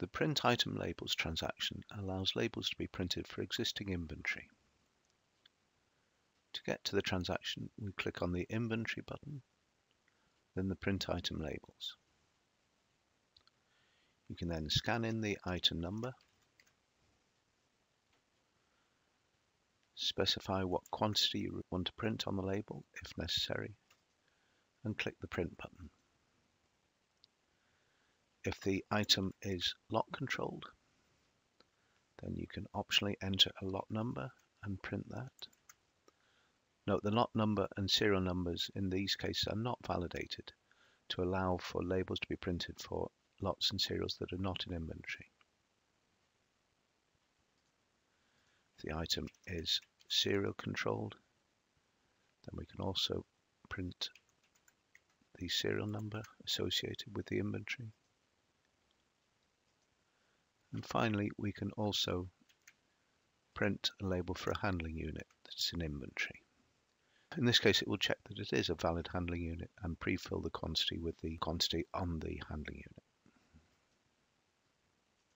The print item labels transaction allows labels to be printed for existing inventory. To get to the transaction, we click on the inventory button, then the print item labels. You can then scan in the item number, specify what quantity you want to print on the label if necessary, and click the print button. If the item is lot controlled, then you can optionally enter a lot number and print that. Note the lot number and serial numbers in these cases are not validated to allow for labels to be printed for lots and serials that are not in inventory. If the item is serial controlled, then we can also print the serial number associated with the inventory. And finally, we can also print a label for a handling unit that's in inventory. In this case, it will check that it is a valid handling unit and pre-fill the quantity with the quantity on the handling unit.